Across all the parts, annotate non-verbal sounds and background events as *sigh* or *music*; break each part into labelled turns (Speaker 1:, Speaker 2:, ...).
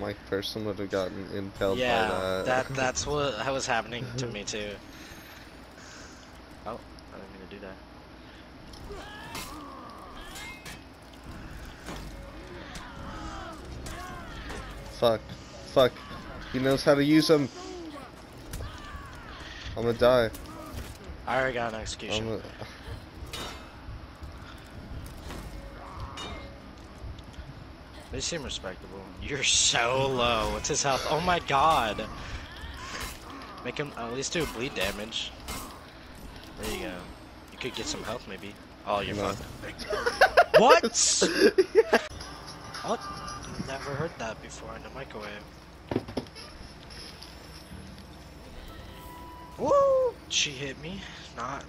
Speaker 1: my person would have gotten impaled
Speaker 2: yeah,
Speaker 1: by that.
Speaker 2: that *laughs* that's what was happening to me too. *laughs* Oh, I didn't mean to do that.
Speaker 1: Fuck. Fuck. He knows how to use them. I'm gonna die.
Speaker 2: I already got an execution. They seem respectable. You're so low. What's his health? Oh my god. Make him at least do bleed damage. There you go. You could get some health maybe. Oh, you're
Speaker 1: No.
Speaker 2: fucked. what? Oh, never heard that before in the microwave. Woo! She hit me. Not.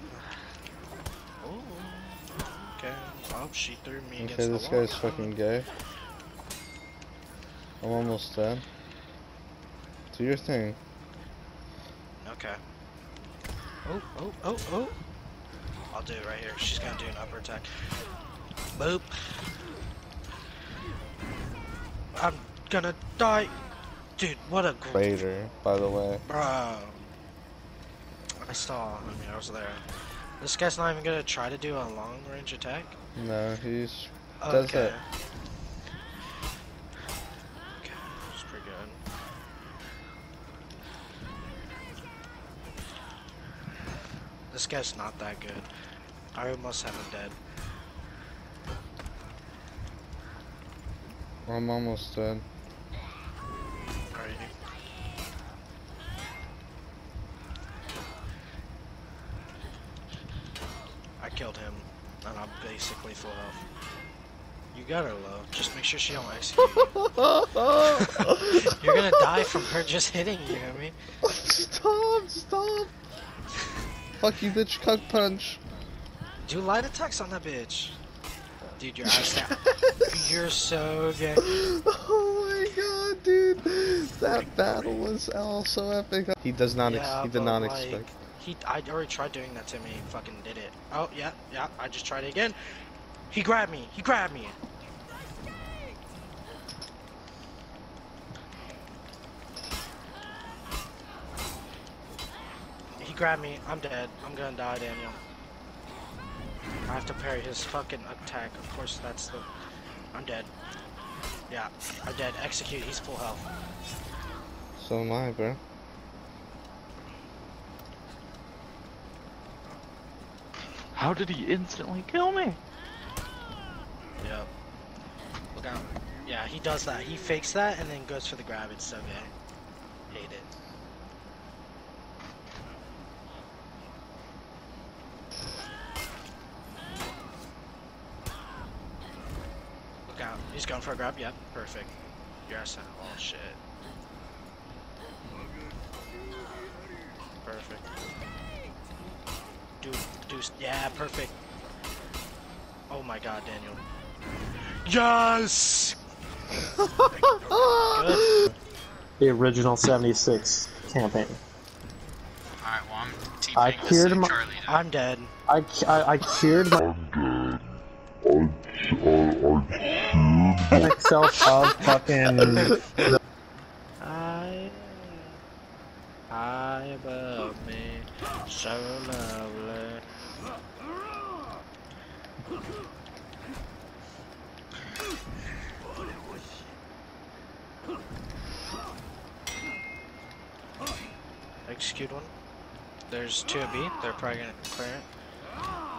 Speaker 2: Oh. Okay. Oh, she threw me against
Speaker 1: Okay, this guy's fucking gay. I'm almost dead. Do your thing.
Speaker 2: Okay. Oh, oh, oh, oh. I'll do it right here. She's gonna do an upper attack. Boop. I'm gonna die. Dude, what a great.
Speaker 1: Crater, by the way.
Speaker 2: Bro. I saw. I mean, I was there. This guy's not even gonna try to do a long range attack.
Speaker 1: No, he's Does it.
Speaker 2: This guy's not that good. I almost have him dead.
Speaker 1: I'm almost dead.
Speaker 2: I killed him, and I'm basically full health. You got her low. Just make sure she don't execute you. *laughs* You're gonna die from her just hitting you, you know what I mean?
Speaker 1: stop, stop. *laughs* Fuck you, bitch, cuck punch.
Speaker 2: Do light attacks on that bitch. Dude, you're out of *laughs* You're so gay.
Speaker 1: Oh my god, dude. That battle was also epic. He does not, ex
Speaker 2: Yeah,
Speaker 1: he did not
Speaker 2: like,
Speaker 1: expect.
Speaker 2: He, I already tried doing that to me. He fucking did it. Oh yeah, yeah. I just tried it again. He grabbed me. He grabbed me. He grabbed me. I'm dead. I'm gonna die, Daniel. I have to parry his fucking attack. Of course, that's the. I'm dead. Yeah, I'm dead. Execute. He's full health.
Speaker 1: So am I, bro.
Speaker 3: How did he instantly kill me?
Speaker 2: Yep. Look out. Yeah, he does that. He fakes that and then goes for the grab. It's so gay. Hate it. Look out. He's going for a grab. Yep. Perfect. Yes. Oh shit. Perfect. Do, do, yeah, perfect. Oh my god, Daniel. Yes! Good. *laughs*
Speaker 4: the original 76 campaign.
Speaker 5: Alright, well, I'm
Speaker 4: I
Speaker 5: TPing this
Speaker 4: cured
Speaker 5: to
Speaker 4: him-
Speaker 5: Charlie now.
Speaker 2: I'm dead.
Speaker 4: I, I, I cured my, myself of fucking.
Speaker 2: I, I above me, so lovely. Execute one. There's two of B. They're probably gonna clear it.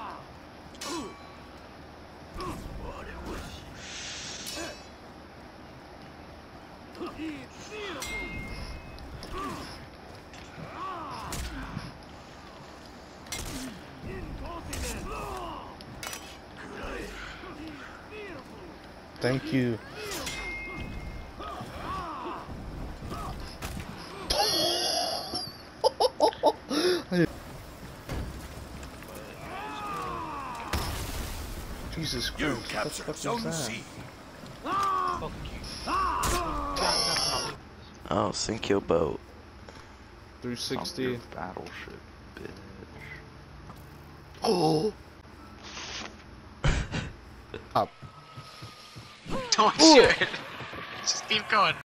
Speaker 1: Thank you. *laughs* Jesus Christ.
Speaker 6: You
Speaker 1: what the
Speaker 6: captured
Speaker 1: fuck is
Speaker 6: Zone
Speaker 1: that?
Speaker 6: C.
Speaker 2: Fuck you.
Speaker 7: Oh, sink your boat.
Speaker 1: 360.
Speaker 3: Battleship, bitch. *gasps*
Speaker 1: Oh! Up. *laughs*
Speaker 5: Oh, Don't shoot. Just keep going.